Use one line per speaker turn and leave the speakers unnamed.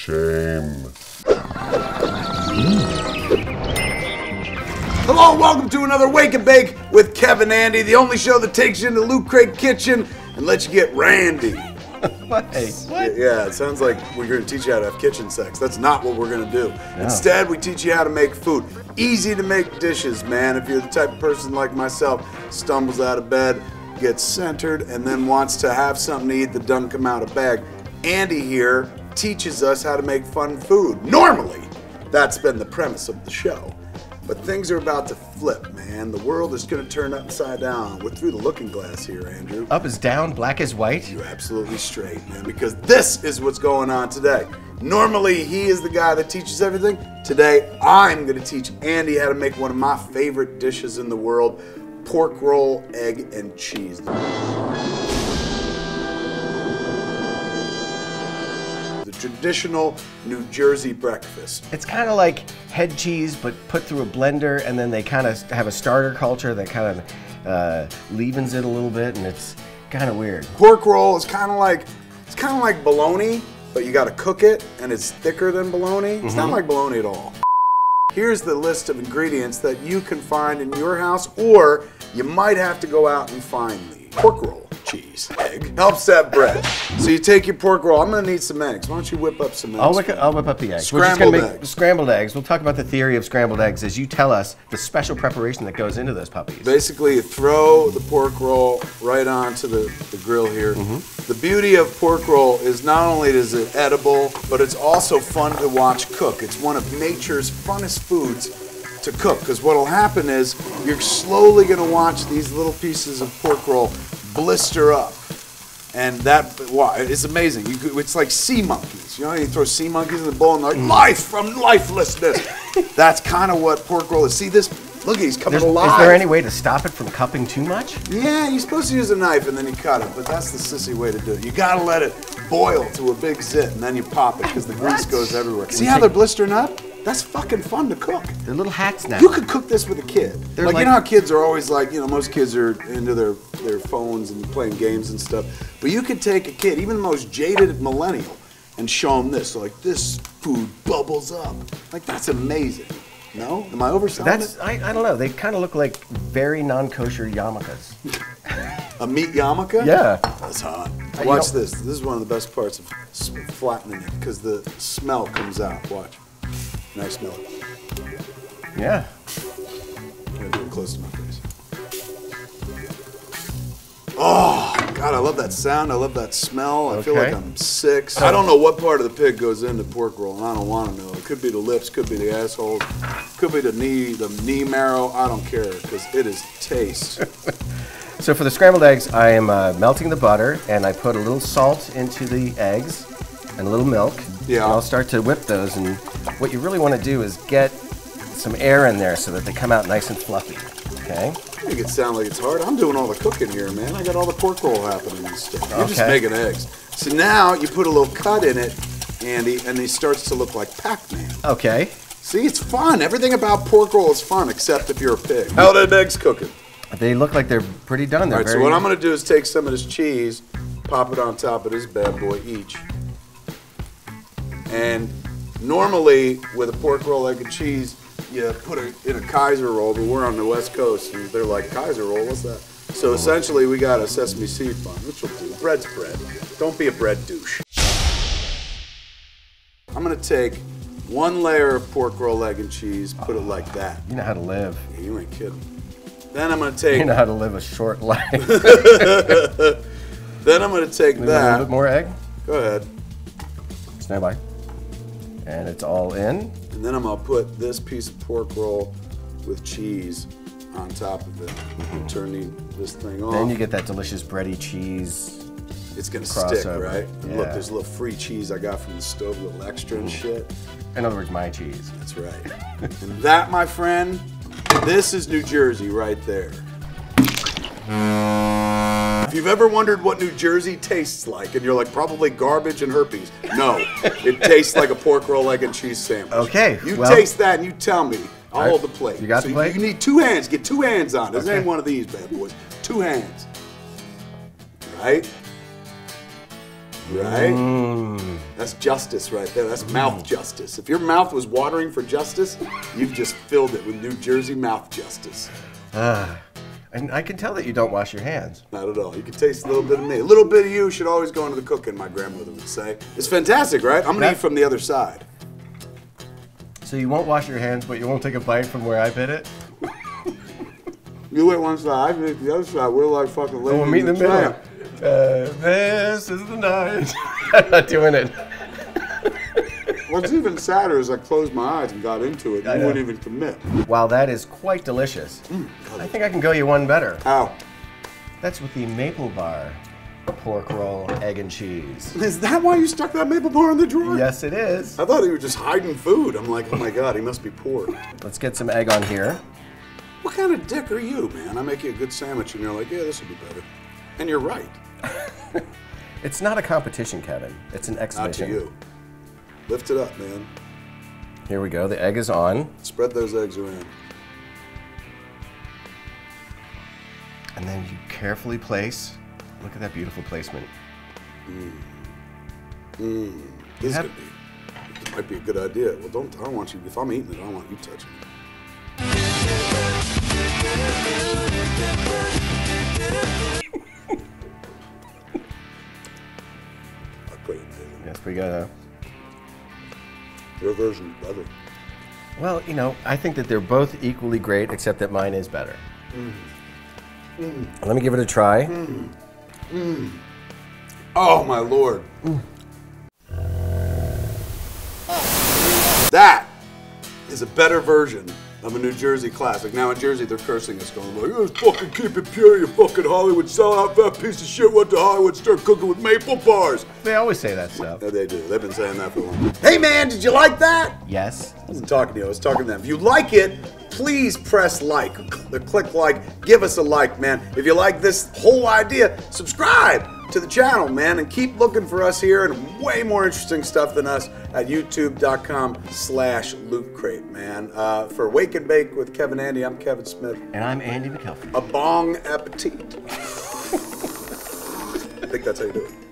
Shame.
Hello, welcome to another Wake and Bake with Kevin Andy, the only show that takes you into Loot Crate Kitchen and lets you get randy.
What? Hey, what?
Yeah, it sounds like we're going to teach you how to have kitchen sex. That's not what we're going to do. Instead, we teach you how to make food. Easy to make dishes, man. If you're the type of person like myself, stumbles out of bed, gets centered, and then wants to have something to eat that doesn't come out of bag, Andy here teaches us how to make fun food. Normally, that's been the premise of the show. But things are about to flip, man. The world is going to turn upside down. We're through the looking glass here, Andrew.
Up is down, black is white.
You're absolutely straight, man, because this is what's going on today. Normally, he is the guy that teaches everything. Today, I'm going to teach Andy how to make one of my favorite dishes in the world pork roll, egg, and cheese. Traditional New Jersey breakfast.
It's kind of like head cheese, but put through a blender, and then they kind of have a starter culture that kind of uh, leavens it a little bit, and it's kind of weird.
Pork roll is kind of like it's kind of like bologna, but you got to cook it, and it's thicker than bologna. It's not like bologna at all. Here's the list of ingredients that you can find in your house, or you might have to go out and find the pork roll, cheese, egg, helps that bread. So you take your pork roll. I'm gonna need some eggs. Why don't you whip up some eggs?
I'll whip. I'll whip up the eggs.
Scrambled
We're just gonna make
eggs.
scrambled eggs. We'll talk about the theory of scrambled eggs as you tell us the special preparation that goes into those puppies.
Basically, you throw the pork roll right onto the, the grill here. Mm-hmm. The beauty of pork roll is not only is it edible, but it's also fun to watch cook. It's one of nature's funnest foods to cook because what'll happen is you're slowly going to watch these little pieces of pork roll blister up. And that, wow, it's amazing. You could, it's like sea monkeys. You know, you throw sea monkeys in the bowl and they're like, mm. life from lifelessness. That's kind of what pork roll is. See this? Look, at he's coming
There's-
alive.
is there any way to stop it from cupping too much?
Yeah, you're supposed to use a knife and then you cut it, but that's the sissy way to do it. You gotta let it boil to a big zit and then you pop it because the grease goes everywhere. See how they're blistering up? That's fucking fun to cook.
They're little hats now.
You could cook this with a kid.
They're
like, you know how kids are always like, you know, most kids are into their, their phones and playing games and stuff. But you could take a kid, even the most jaded millennial, and show them this. like, this food bubbles up. Like, that's amazing. No? Am I overselling
That's
it?
I, I don't know. They kind of look like very non-kosher yarmulkes.
A meat yarmulke?
Yeah.
That's hot. Watch this. This is one of the best parts of flattening it because the smell comes out. Watch. Nice smell.
Yeah.
Gonna do it close to my face. Oh God, I love that sound. I love that smell. I feel like I'm sick. I don't know what part of the pig goes into pork roll, and I don't want to know. It could be the lips, could be the asshole, could be the knee, the knee marrow. I don't care because it is taste.
So for the scrambled eggs, I am uh, melting the butter and I put a little salt into the eggs and a little milk.
Yeah.
And I'll start to whip those. And what you really want to do is get some air in there so that they come out nice and fluffy. Okay.
Make it sound like it's hard. I'm doing all the cooking here, man. I got all the pork roll happening and stuff. You're just making eggs. So now you put a little cut in it, Andy, and it starts to look like Pac-Man.
Okay.
See, it's fun. Everything about pork roll is fun, except if you're a pig. How are the eggs cooking?
They look like they're pretty done. They're
All right, so
very-
what I'm going to do is take some of this cheese, pop it on top of this bad boy each. And normally with a pork roll, egg and cheese, you put it in a Kaiser roll, but we're on the West Coast, and they're like, Kaiser roll, what's that? So uh-huh. essentially, we got a sesame seed bun, which will do. Bread's bread. Don't be a bread douche. I'm going to take one layer of pork roll, egg, and cheese, put it like that.
You know how to live.
Yeah, you ain't kidding. Then I'm going to take.
You know how to live a short life.
Then I'm going to take
little
that.
bit more egg.
Go ahead.
Stand by. And it's all in.
And then I'm going to put this piece of pork roll with cheese on top of it. Turn the, this thing off.
Then you get that delicious bready cheese.
it's going to stick,
crossover.
right? And Look,
Mm.
there's a little free cheese I got from the stove, a little extra and shit.
In other words, my cheese.
That's right. and that, my friend, this is New Jersey right there. If you've ever wondered what New Jersey tastes like, and you're like, probably garbage and herpes, no. it tastes like a pork roll, egg, and cheese sandwich.
Okay,
You
well-
taste that and you tell me. I'll hold the plate.
You got
so
the plate?
You need two hands. Get two hands on. it. This
Okay.
ain't one of these bad boys. Two hands. Right? Right? Mm. That's justice right there. That's mouth mm. justice. If your mouth was watering for justice, you've just filled it with New Jersey mouth justice. Ah.
And I can tell that you don't wash your hands.
Not at all. You can taste a little bit of me. A little bit of you should always go into the cooking, my grandmother would say. It's fantastic, right? I'm gonna
That-
eat from the other side.
So you won't wash your hands, but you won't take a bite from where I bit it?
You eat one side, I eat the other side. We're like fucking living
we'll meet in the middle. Uh, this is the night. I'm not doing it.
What's even sadder is I closed my eyes and got into it.
I
You
know.
wouldn't even commit.
While that is quite delicious,
Mm,
I think I can go you one better.
Ow.
That's with the Maple Bar pork roll, egg and cheese.
Is that why you stuck that maple bar in the drawer?
Yes, it is.
I thought he was just hiding food. I'm like, oh my god, he must be poor.
Let's get some egg on here.
What kind of dick are you, man? I make you a good sandwich and you're like, yeah, this will be better. And you're right.
It's not a competition, Kevin. It's an exhibition.
Not to you. Lift it up, man.
Here we go. The egg is on.
Spread those eggs around.
And then you carefully place. Look at that beautiful placement. Mm. Mm.
This
have-
could be. This might be a good idea. Well, don't. I don't want you. If I'm eating it, I don't want you touching it. That's pretty amazing.
That's pretty good, huh?
Your version is better.
Well, you know, I think that they're both equally great, except that mine is better. Mm. Let me give it a try. Mm. Mm.
Oh my lord. That is a better version of a New Jersey classic. Now in Jersey they're cursing us, going like, "Oh, fucking keep it pure, you fucking Hollywood sellout fat piece of shit. Went to Hollywood, start cooking with maple bars."
They always say that stuff.
Yeah, they do. They've been saying that for a long time. Hey man, did you like that?
Yes.
I wasn't talking to you. I was talking to them. If you like it, please press like. The click like. Give us a like, man. If you like this whole idea, subscribe to the channel, man, and keep looking for us here and way more interesting stuff than us at youtube.com slash loot crate, man. Uh, for Wake and Bake with Kevin Andy, I'm Kevin Smith.
And I'm Andy McElfresh.
A bong appetit. I think that's how you do it.